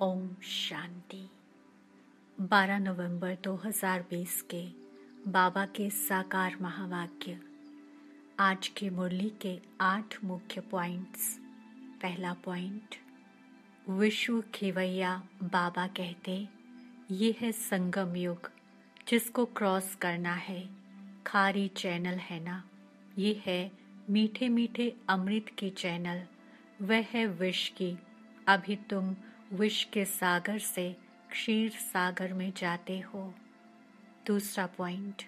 ओम शांति। 12 नवंबर 2020 के बाबा के साकार महावाक्य। आज की मुरली के आठ मुख्य पॉइंट्स पहला पॉइंट विश्व खेवैया बाबा कहते, ये है संगम युग, जिसको क्रॉस करना है। खारी चैनल है ना? ये है मीठे मीठे अमृत की चैनल वह है विष की। अभी तुम विष के सागर से क्षीर सागर में जाते हो। दूसरा पॉइंट,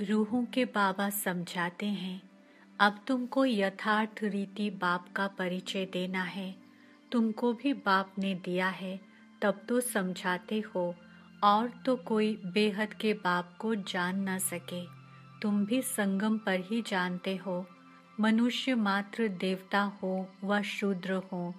रूहों के बाबा समझाते हैं, अब तुमको यथार्थ रीति बाप का परिचय देना है। तुमको भी बाप ने दिया है, तब तो समझाते हो, और तो कोई बेहद के बाप को जान न सके। तुम भी संगम पर ही जानते हो, मनुष्य मात्र देवता हो व शूद्र हो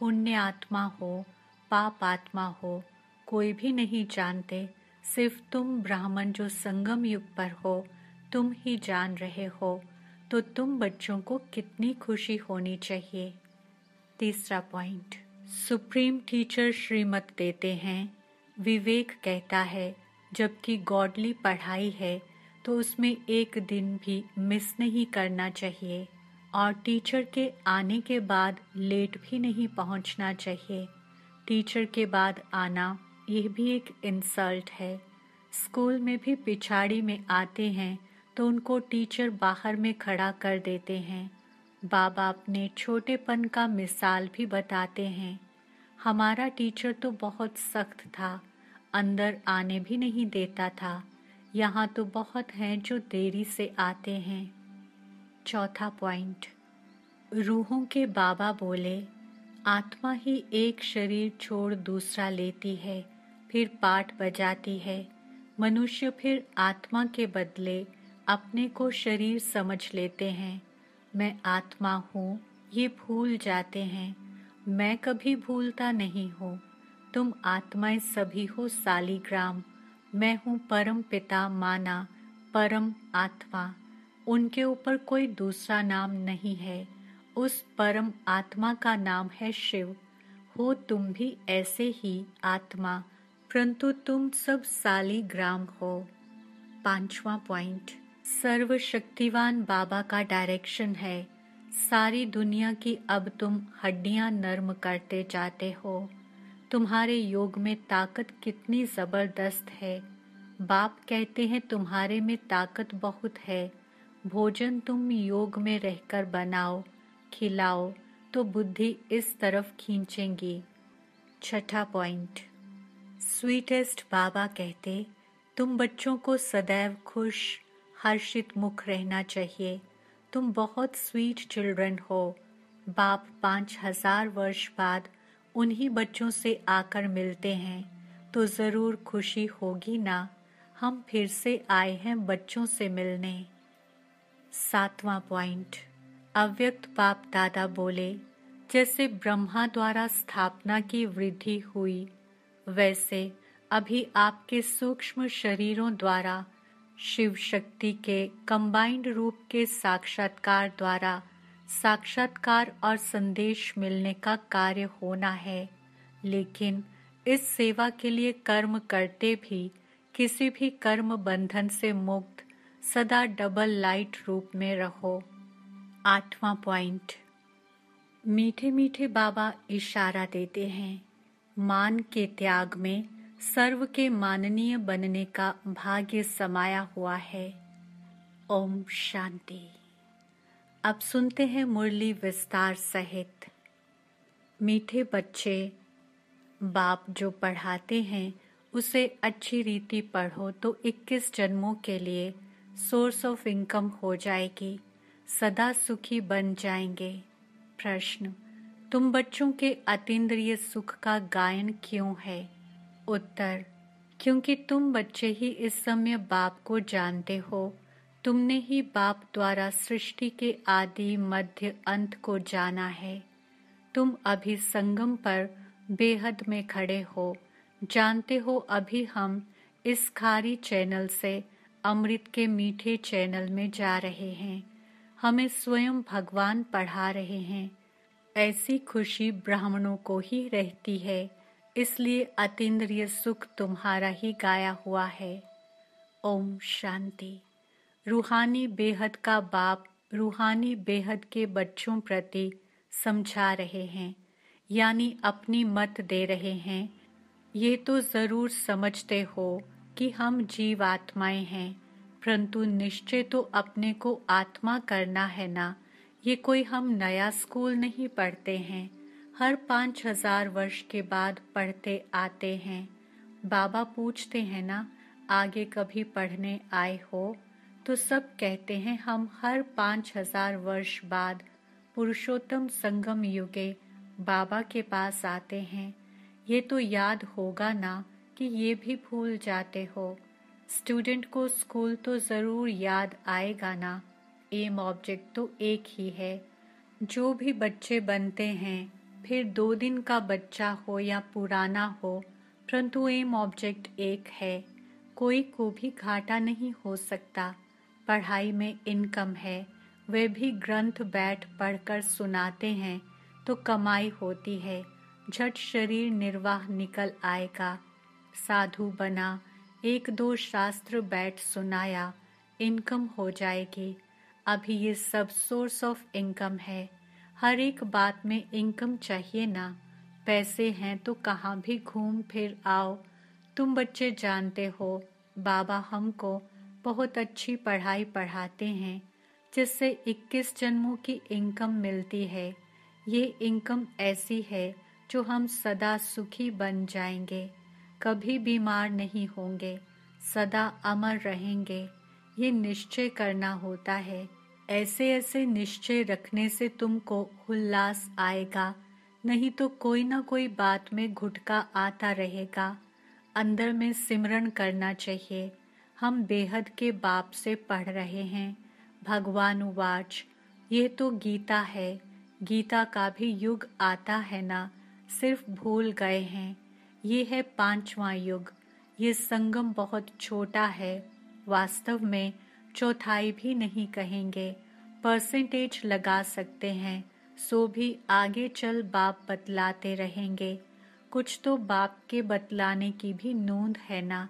पुण्य आत्मा हो, पाप आत्मा हो, कोई भी नहीं जानते, सिर्फ़ तुम ब्राह्मण जो संगम युग पर हो, तुम ही जान रहे हो तो तुम बच्चों को कितनी खुशी होनी चाहिए। तीसरा पॉइंट, सुप्रीम टीचर श्रीमत देते हैं। विवेक कहता है, जबकि गॉडली पढ़ाई है तो उसमें एक दिन भी मिस नहीं करना चाहिए। और टीचर के आने के बाद लेट भी नहीं पहुँचना चाहिए। टीचर के बाद आना, यह भी एक इंसल्ट है। स्कूल में भी पिछाड़ी में आते हैं तो उनको टीचर बाहर में खड़ा कर देते हैं। बाबा अपने छोटेपन का मिसाल भी बताते हैं। हमारा टीचर तो बहुत सख्त था, अंदर आने भी नहीं देता था। यहाँ तो बहुत हैं जो देरी से आते हैं। चौथा पॉइंट रूहों के बाबा बोले, आत्मा ही एक शरीर छोड़ दूसरा लेती है, फिर पाठ बजाती है। मनुष्य फिर आत्मा के बदले अपने को शरीर समझ लेते हैं। मैं आत्मा हूँ, ये भूल जाते हैं। मैं कभी भूलता नहीं हूँ। तुम आत्माएँ सभी हो सालीग्राम। मैं हूँ परम पिता माना, परम आत्मा। उनके ऊपर कोई दूसरा नाम नहीं है। उस परम आत्मा का नाम है शिव। हो तुम भी ऐसे ही आत्मा, परंतु तुम सब साली ग्राम हो। पांचवा पॉइंट। सर्वशक्तिवान बाबा का डायरेक्शन है। सारी दुनिया की अब तुम हड्डियाँ नर्म करते जाते हो। तुम्हारे योग में ताकत कितनी ज़बरदस्त है। बाप कहते हैं तुम्हारे में ताकत बहुत है। भोजन तुम योग में रहकर बनाओ, खिलाओ तो बुद्धि इस तरफ़ खींचेंगी। छठा पॉइंट। स्वीटेस्ट बाबा कहते, तुम बच्चों को सदैव खुश, हर्षित मुख रहना चाहिए। तुम बहुत स्वीट चिल्ड्रन हो। बाप पाँच हज़ार वर्ष बाद उन्हीं बच्चों से आकर मिलते हैं तो ज़रूर खुशी होगी ना। हम फिर से आए हैं बच्चों से मिलने। सातवां पॉइंट। अव्यक्त बाप दादा बोले, जैसे ब्रह्मा द्वारा स्थापना की वृद्धि हुई, वैसे अभी आपके सूक्ष्म शरीरों द्वारा, शिव शक्ति के कंबाइंड रूप के साक्षात्कार द्वारा, साक्षात्कार और संदेश मिलने का कार्य होना है। लेकिन इस सेवा के लिए कर्म करते भी, किसी भी कर्म बंधन से मुक्त सदा डबल लाइट रूप में रहो। आठवां पॉइंट। मीठे मीठे बाबा इशारा देते हैं। मान के त्याग में सर्व के माननीय बनने का भाग्य समाया हुआ है। ओम शांति। अब सुनते हैं मुरली विस्तार सहित। मीठे बच्चे, बाप जो पढ़ाते हैं, उसे अच्छी रीति पढ़ो तो 21 जन्मों के लिए सोर्स ऑफ़ इनकम हो जाएगी, सदा सुखी बन जाएँगे। प्रश्न, तुम बच्चों के अतीन्द्रिय सुख का गायन क्यों है? उत्तर, क्योंकि तुम बच्चे ही इस समय बाप को जानते हो। तुमने ही बाप द्वारा सृष्टि के आदि मध्य अंत को जाना है। तुम अभी संगम पर बेहद में खड़े हो। जानते हो, अभी हम इस खारी चैनल से अमृत के मीठे चैनल में जा रहे हैं। हमें स्वयं भगवान पढ़ा रहे हैं। ऐसी खुशी ब्राह्मणों को ही रहती है। इसलिए अतीन्द्रिय सुख तुम्हारा ही गाया हुआ है। ओम शांति। रूहानी बेहद का बाप, रूहानी बेहद के बच्चों प्रति समझा रहे हैं, यानी अपनी मत दे रहे हैं। ये तो ज़रूर समझते हो कि हम जीव आत्माएँ हैं, परंतु निश्चय तो अपने को आत्मा करना है ना? ये कोई हम नया स्कूल नहीं पढ़ते हैं। हर पाँच हज़ार वर्ष के बाद पढ़ते आते हैं। बाबा पूछते हैं ना, आगे कभी पढ़ने आए हो? तो सब कहते हैं हम हर पाँच हज़ार वर्ष बाद पुरुषोत्तम संगम युगे बाबा के पास आते हैं। ये तो याद होगा ना कि ये भी भूल जाते हो। स्टूडेंट को स्कूल तो ज़रूर याद आएगा ना। एम ऑब्जेक्ट तो एक ही है। जो भी बच्चे बनते हैं, फिर दो दिन का बच्चा हो या पुराना हो, परंतु एम ऑब्जेक्ट एक है। कोई को भी घाटा नहीं हो सकता। पढ़ाई में इनकम है। वे भी ग्रंथ बैठ पढ़कर सुनाते हैं तो कमाई होती है। झट शरीर निर्वाह निकल आएगा। साधु बना, एक दो शास्त्र बैठ सुनाया, इनकम हो जाएगी। अभी ये सब सोर्स ऑफ़ इनकम है। हर एक बात में इनकम चाहिए ना। पैसे हैं तो कहाँ भी घूम फिर आओ। तुम बच्चे जानते हो, बाबा हमको बहुत अच्छी पढ़ाई पढ़ाते हैं, जिससे 21 जन्मों की इनकम मिलती है। ये इनकम ऐसी है जो हम सदा सुखी बन जाएँगे। कभी बीमार नहीं होंगे, सदा अमर रहेंगे। ये निश्चय करना होता है। ऐसे ऐसे निश्चय रखने से तुमको उल्लास आएगा, नहीं तो कोई ना कोई बात में घुटका आता रहेगा। अंदर में सिमरण करना चाहिए। हम बेहद के बाप से पढ़ रहे हैं। भगवान उवाच, ये तो गीता है। गीता का भी युग आता है ना, सिर्फ़ भूल गए हैं। ये है पांचवा युग। ये संगम बहुत छोटा है। वास्तव में चौथाई भी नहीं कहेंगे। परसेंटेज लगा सकते हैं। सो भी आगे चल बाप बतलाते रहेंगे। कुछ तो बाप के बतलाने की भी नोंद है ना।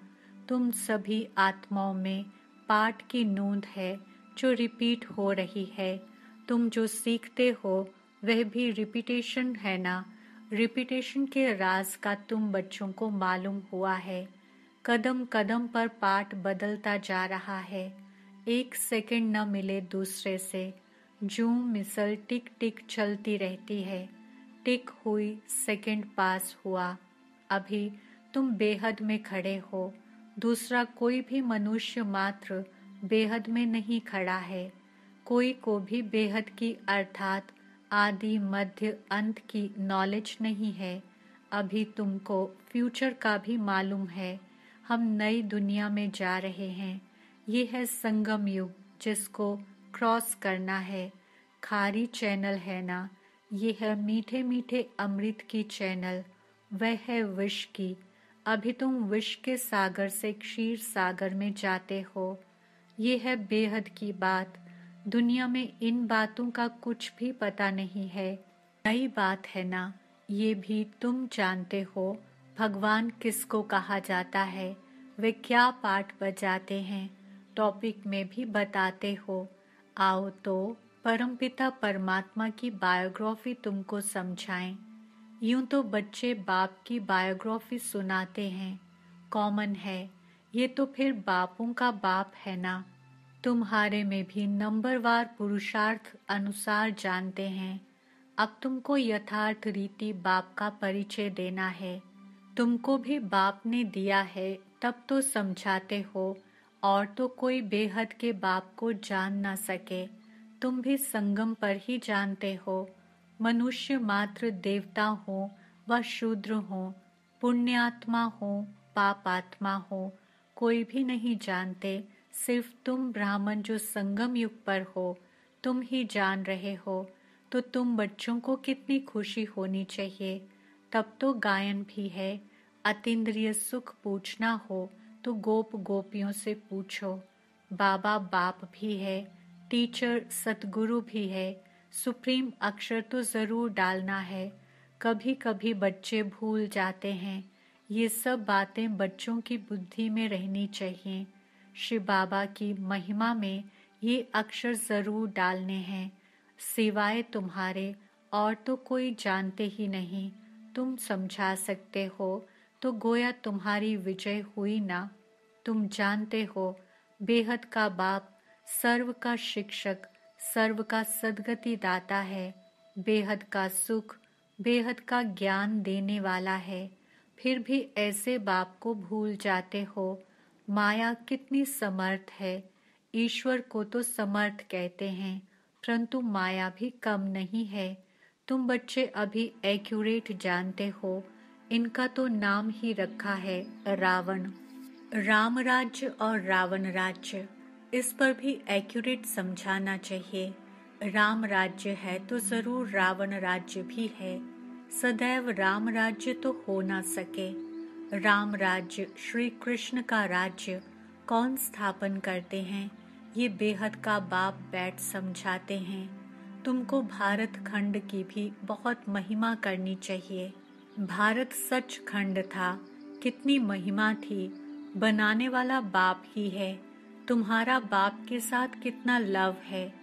तुम सभी आत्माओं में पाठ की नोंद है जो रिपीट हो रही है। तुम जो सीखते हो, वह भी रिपीटेशन है ना। रिपीटेशन के राज का तुम बच्चों को मालूम हुआ है। कदम कदम पर पाठ बदलता जा रहा है। एक सेकंड न मिले दूसरे से। जू मिसल टिक टिक चलती रहती है। टिक हुई सेकंड पास हुआ। अभी तुम बेहद में खड़े हो। दूसरा कोई भी मनुष्य मात्र बेहद में नहीं खड़ा है। कोई को भी बेहद की अर्थात आदि मध्य अंत की नॉलेज नहीं है। अभी तुमको फ्यूचर का भी मालूम है। हम नई दुनिया में जा रहे हैं। ये है संगम युग, जिसको क्रॉस करना है। खारी चैनल है ना? ये है मीठे मीठे अमृत की चैनल वह है विष की। अभी तुम विष के सागर से क्षीर सागर में जाते हो। ये है बेहद की बात। दुनिया में इन बातों का कुछ भी पता नहीं है। नई बात है ना? ये भी तुम जानते हो। भगवान किसको कहा जाता है? वे क्या पाठ बजाते हैं? टॉपिक में भी बताते हो। आओ तो परमपिता परमात्मा की बायोग्राफी तुमको समझाएँ। यूँ तो बच्चे बाप की बायोग्राफी सुनाते हैं। कॉमन है। ये तो फिर बापों का बाप है ना? तुम्हारे में भी नंबरवार पुरुषार्थ अनुसार जानते हैं। अब तुमको यथार्थ रीति बाप का परिचय देना है। तुमको भी बाप ने दिया है, तब तो समझाते हो, और तो कोई बेहद के बाप को जान ना सके। तुम भी संगम पर ही जानते हो। मनुष्य मात्र देवता हो व शूद्र हो, पुण्यात्मा हो, पापात्मा हो, कोई भी नहीं जानते। सिर्फ़ तुम ब्राह्मण जो संगम युग पर हो, तुम ही जान रहे हो तो तुम बच्चों को कितनी खुशी होनी चाहिए। तब तो गायन भी है। अतीन्द्रिय सुख पूछना हो तो गोप गोपियों से पूछो। बाबा बाप भी है, टीचर सतगुरु भी है। सुप्रीम अक्षर तो ज़रूर डालना है। कभी कभी बच्चे भूल जाते हैं। ये सब बातें बच्चों की बुद्धि में रहनी चाहिए। शिव बाबा की महिमा में ये अक्षर ज़रूर डालने हैं। सिवाय तुम्हारे और तो कोई जानते ही नहीं। तुम समझा सकते हो तो गोया तुम्हारी विजय हुई ना। तुम जानते हो, बेहद का बाप, सर्व का शिक्षक, सर्व का सदगति दाता है। बेहद का सुख, बेहद का ज्ञान देने वाला है। फिर भी ऐसे बाप को भूल जाते हो माया कितनी समर्थ है? ईश्वर को तो समर्थ कहते हैं, परंतु माया भी कम नहीं है। तुम बच्चे अभी एक्यूरेट जानते हो, इनका तो नाम ही रखा है रावण। राम राज्य और रावण राज्य इस पर भी एक्यूरेट समझाना चाहिए। राम राज्य है तो ज़रूर रावण राज्य भी है, सदैव राम राज्य तो हो ना सके। राम राज्य, श्री कृष्ण का राज्य कौन स्थापन करते हैं? ये बेहद का बाप बैठ समझाते हैं। तुमको भारत खंड की भी बहुत महिमा करनी चाहिए। भारत सच खंड था। कितनी महिमा थी। बनाने वाला बाप ही है। तुम्हारा बाप के साथ कितना लव है।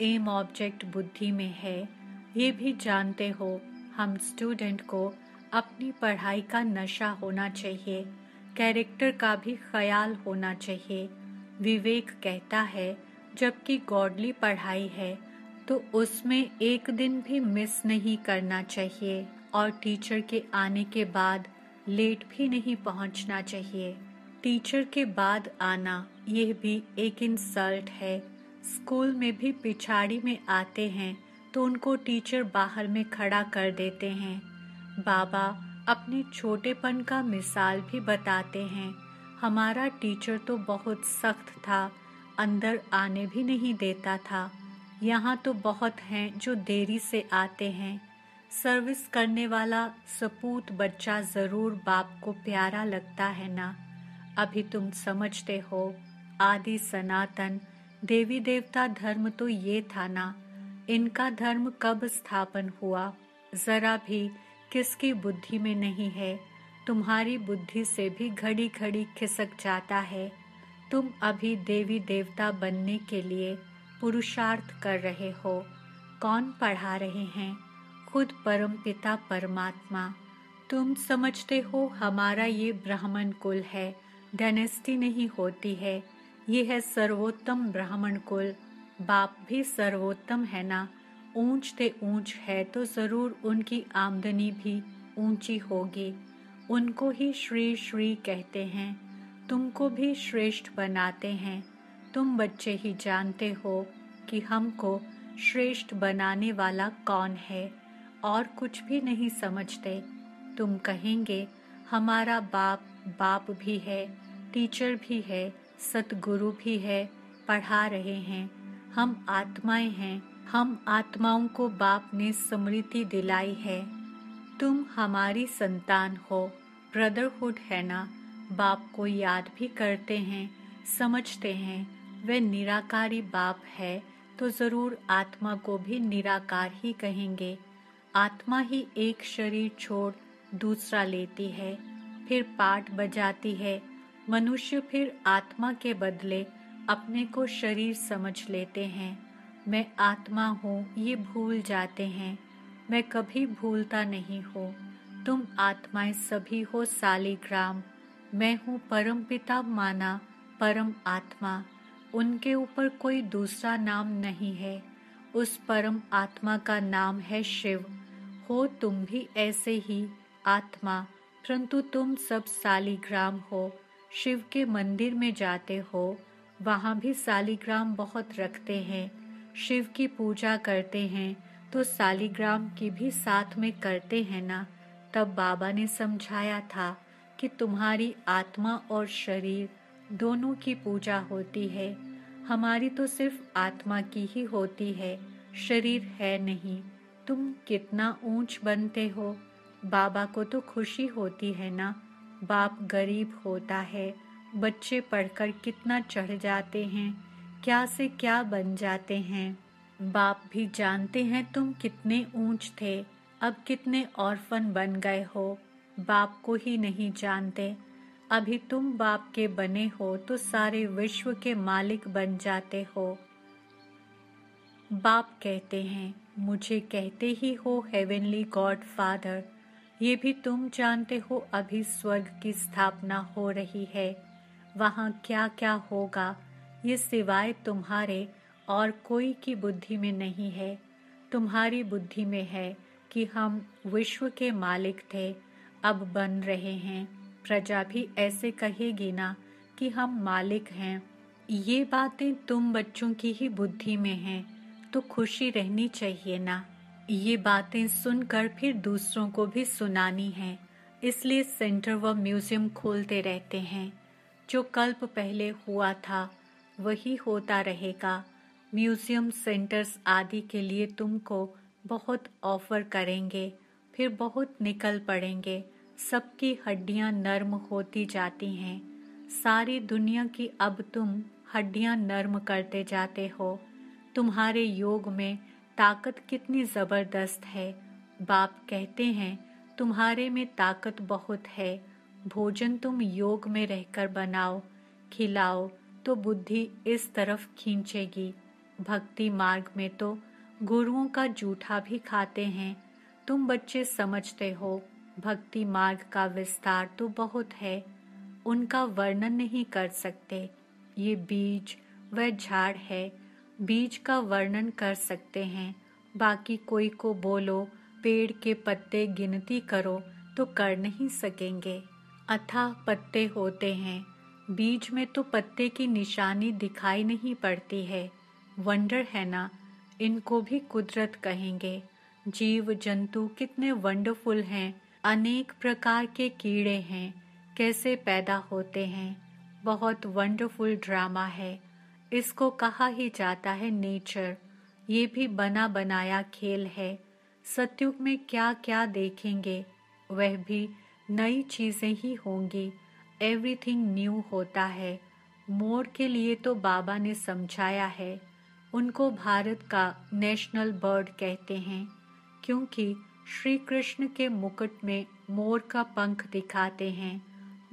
एम ऑब्जेक्ट बुद्धि में है। ये भी जानते हो, हम स्टूडेंट को अपनी पढ़ाई का नशा होना चाहिए, कैरेक्टर का भी ख्याल होना चाहिए। विवेक कहता है, जबकि गॉडली पढ़ाई है तो उसमें एक दिन भी मिस नहीं करना चाहिए और टीचर के आने के बाद लेट भी नहीं पहुँचना चाहिए। टीचर के बाद आना, यह भी एक इंसल्ट है। स्कूल में भी पिछाड़ी में आते हैं तो उनको टीचर बाहर में खड़ा कर देते हैं। बाबा अपने छोटेपन का मिसाल भी बताते हैं। हमारा टीचर तो बहुत सख्त था, अंदर आने भी नहीं देता था। यहाँ तो बहुत हैं जो देरी से आते हैं। सर्विस करने वाला सपूत बच्चा ज़रूर बाप को प्यारा लगता है ना। अभी तुम समझते हो, आदि सनातन देवी देवता धर्म तो ये था ना। इनका धर्म कब स्थापन हुआ? जरा भी किसकी बुद्धि में नहीं है? तुम्हारी बुद्धि से भी घड़ी घड़ी खिसक जाता है। तुम अभी देवी देवता बनने के लिए पुरुषार्थ कर रहे हो। कौन पढ़ा रहे हैं? खुद परम पिता परमात्मा। तुम समझते हो हमारा ये ब्राह्मण कुल है डेनेस्टी नहीं होती है। ये है सर्वोत्तम ब्राह्मण कुल। बाप भी सर्वोत्तम है ना? ऊंच ते ऊंच है तो ज़रूर उनकी आमदनी भी ऊँची होगी। उनको ही श्री श्री कहते हैं, तुमको भी श्रेष्ठ बनाते हैं। तुम बच्चे ही जानते हो कि हमको श्रेष्ठ बनाने वाला कौन है, और कुछ भी नहीं समझते। तुम कहेंगे, हमारा बाप बाप भी है, टीचर भी है, सतगुरु भी है, पढ़ा रहे हैं, हम आत्माएँ हैं हम आत्माओं को बाप ने स्मृति दिलाई है। तुम हमारी संतान हो। ब्रदरहुड है ना? बाप को याद भी करते हैं, समझते हैं। वे निराकारी बाप है तो ज़रूर आत्मा को भी निराकार ही कहेंगे। आत्मा ही एक शरीर छोड़ दूसरा लेती है, फिर पाठ बजाती है। मनुष्य फिर आत्मा के बदले अपने को शरीर समझ लेते हैं। मैं आत्मा हूँ, ये भूल जाते हैं। मैं कभी भूलता नहीं हूँ। तुम आत्माएँ सभी हो सालिग्राम। मैं हूँ परम पिता माना, परम आत्मा। उनके ऊपर कोई दूसरा नाम नहीं है। उस परम आत्मा का नाम है शिव। हो तुम भी ऐसे ही आत्मा, परंतु तुम सब सालीग्राम हो। शिव के मंदिर में जाते हो, वहाँ भी सालीग्राम बहुत रखते हैं। शिव की पूजा करते हैं तो सालीग्राम की भी साथ में करते हैं ना। तब बाबा ने समझाया था कि तुम्हारी आत्मा और शरीर दोनों की पूजा होती है। हमारी तो सिर्फ़ आत्मा की ही होती है, शरीर है नहीं। तुम कितना ऊंच बनते हो, बाबा को तो खुशी होती है ना। बाप गरीब होता है, बच्चे पढ़कर कितना चढ़ जाते हैं। क्या से क्या बन जाते हैं? बाप भी जानते हैं तुम कितने ऊंच थे, अब कितने ऑर्फन बन गए हो। बाप को ही नहीं जानते। अभी तुम बाप के बने हो तो सारे विश्व के मालिक बन जाते हो। बाप कहते हैं, मुझे कहते ही हो हेवनली गॉड फादर ये भी तुम जानते हो, अभी स्वर्ग की स्थापना हो रही है। वहाँ क्या क्या होगा? ये सिवाय तुम्हारे और कोई की बुद्धि में नहीं है। तुम्हारी बुद्धि में है कि हम विश्व के मालिक थे, अब बन रहे हैं। प्रजा भी ऐसे कहेगी ना कि हम मालिक हैं। ये बातें तुम बच्चों की ही बुद्धि में हैं तो खुशी रहनी चाहिए ना। ये बातें सुनकर फिर दूसरों को भी सुनानी है, इसलिए सेंटर व म्यूज़ियम खोलते रहते हैं। जो कल्प पहले हुआ था वही होता रहेगा। म्यूज़ियम सेंटर्स आदि के लिए तुमको बहुत ऑफ़र करेंगे, फिर बहुत निकल पड़ेंगे। सबकी हड्डियाँ नर्म होती जाती हैं। सारी दुनिया की अब तुम हड्डियाँ नर्म करते जाते हो। तुम्हारे योग में ताकत कितनी ज़बरदस्त है। बाप कहते हैं, तुम्हारे में ताकत बहुत है। भोजन तुम योग में रहकर बनाओ, खिलाओ तो बुद्धि इस तरफ़ खींचेगी। भक्ति मार्ग में तो गुरुओं का जूठा भी खाते हैं। तुम बच्चे समझते हो, भक्ति मार्ग का विस्तार तो बहुत है। उनका वर्णन नहीं कर सकते। ये बीज व झाड़ है। बीज का वर्णन कर सकते हैं। बाकी कोई को बोलो, पेड़ के पत्ते गिनती करो तो कर नहीं सकेंगे। अथा पत्ते होते हैं। बीज में तो पत्ते की निशानी दिखाई नहीं पड़ती है। वंडर है ना? इनको भी कुदरत कहेंगे। जीव जंतु कितने वंडरफुल हैं। अनेक प्रकार के कीड़े हैं। कैसे पैदा होते हैं? बहुत वंडरफुल ड्रामा है। इसको कहा ही जाता है नेचर। ये भी बना बनाया खेल है। सत्युग में क्या क्या देखेंगे? वह भी नई चीज़ें ही होंगी। एवरीथिंग न्यू होता है। मोर के लिए तो बाबा ने समझाया है। उनको भारत का नेशनल बर्ड कहते हैं, क्योंकि श्री कृष्ण के मुकुट में मोर का पंख दिखाते हैं।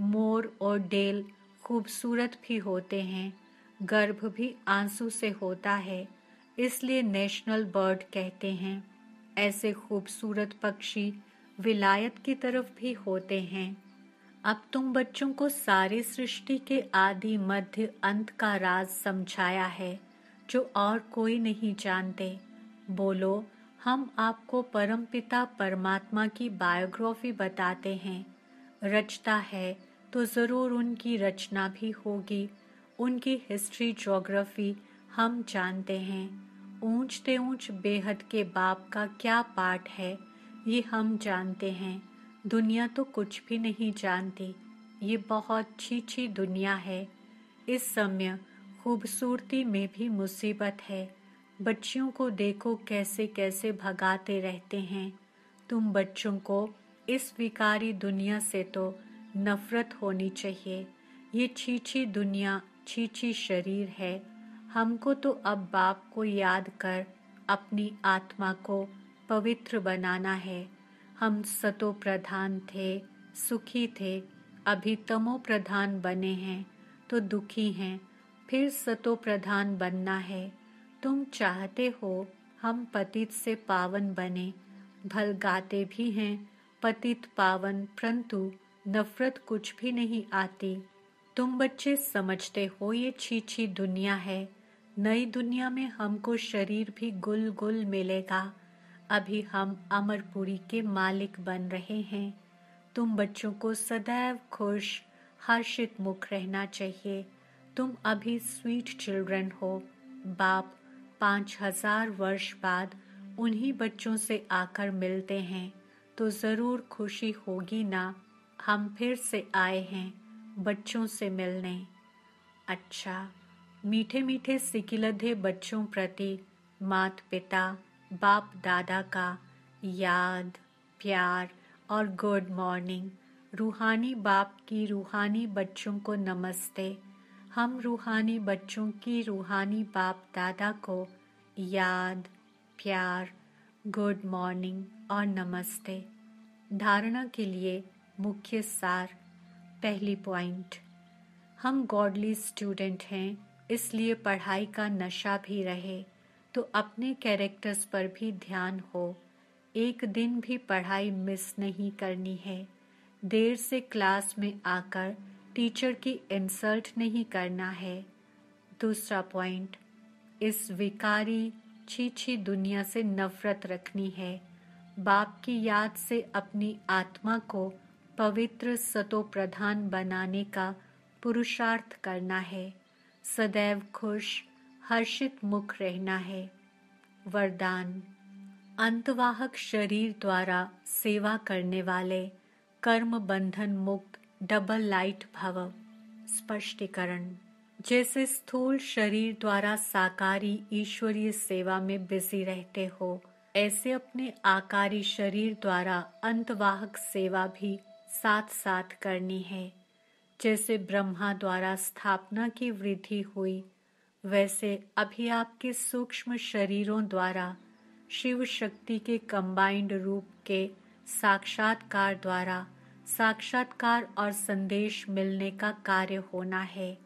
मोर और डेल खूबसूरत भी होते हैं, गर्भ भी आँसू से होता है, इसलिए नेशनल बर्ड कहते हैं। ऐसे खूबसूरत पक्षी विलायत की तरफ़ भी होते हैं। अब तुम बच्चों को सारी सृष्टि के आदि मध्य अंत का राज समझाया है, जो और कोई नहीं जानते। बोलो, हम आपको परमपिता परमात्मा की बायोग्राफी बताते हैं। रचता है तो ज़रूर उनकी रचना भी होगी। उनकी हिस्ट्री जोग्राफी हम जानते हैं। ऊंचते ऊंच बेहद के बाप का क्या पाठ है, ये हम जानते हैं। दुनिया तो कुछ भी नहीं जानती। ये बहुत छी दुनिया है। इस समय खूबसूरती में भी मुसीबत है। बच्चियों को देखो कैसे कैसे भगाते रहते हैं। तुम बच्चों को इस विकारी दुनिया से तो नफरत होनी चाहिए। ये छीछी दुनिया छीछी शरीर है। हमको तो अब बाप को याद कर अपनी आत्मा को पवित्र बनाना है। हम सतो प्रधान थे, सुखी थे, अभी तमो प्रधान बने हैं तो दुखी हैं, फिर सतो प्रधान बनना है। तुम चाहते हो हम पतित से पावन बने, भल गाते भी हैं, पतित पावन, परंतु नफरत कुछ भी नहीं आती। तुम बच्चे समझते हो ये छी दुनिया है, नई दुनिया में हमको शरीर भी गुल गुल मिलेगा। अभी हम अमरपुरी के मालिक बन रहे हैं। तुम बच्चों को सदैव खुश, हर्षित मुख रहना चाहिए। तुम अभी स्वीट चिल्ड्रन हो। बाप, पाँच हज़ार वर्ष बाद उन्हीं बच्चों से आकर मिलते हैं। तो ज़रूर खुशी होगी ना, हम फिर से आए हैं बच्चों से मिलने। अच्छा मीठे मीठे सिकिलधे बच्चों प्रति मात पिता बाप दादा का याद, प्यार और गुड मॉर्निंग रूहानी बाप की रूहानी बच्चों को नमस्ते। हम रूहानी बच्चों की रूहानी बाप दादा को याद, प्यार गुड मॉर्निंग और नमस्ते। धारणा के लिए मुख्य सार, पहली पॉइंट हम गॉडली स्टूडेंट हैं, इसलिए पढ़ाई का नशा भी रहे। तो अपने कैरेक्टर्स पर भी ध्यान हो। एक दिन भी पढ़ाई मिस नहीं करनी है। देर से क्लास में आकर टीचर की इंसल्ट नहीं करना है। दूसरा पॉइंट इस विकारी छी दुनिया से नफरत रखनी है। बाप की याद से अपनी आत्मा को पवित्र सतो प्रधान बनाने का पुरुषार्थ करना है। सदैव खुश हर्षित मुख रहना है। वरदान, अंतवाहक शरीर द्वारा सेवा करने वाले कर्म बंधन मुक्त डबल लाइट भव, स्पष्टीकरण। जैसे स्थूल शरीर द्वारा साकारी ईश्वरीय सेवा में बिज़ी रहते हो, ऐसे अपने आकारी शरीर द्वारा अंतवाहक सेवा भी साथ साथ करनी है। जैसे ब्रह्मा द्वारा स्थापना की वृद्धि हुई वैसे अभी आपके सूक्ष्म शरीरों द्वारा शिव शक्ति के कंबाइंड रूप के साक्षात्कार द्वारा साक्षात्कार और संदेश मिलने का कार्य होना है।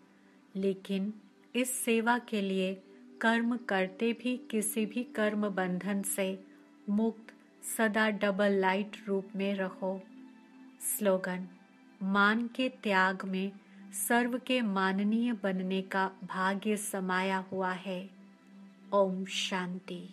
लेकिन इस सेवा के लिए कर्म करते भी किसी भी कर्म बंधन से मुक्त, सदा डबल लाइट रूप में रहो। स्लोगन, मान के त्याग में सर्व के माननीय बनने का भाग्य समाया हुआ है। ओम शांति।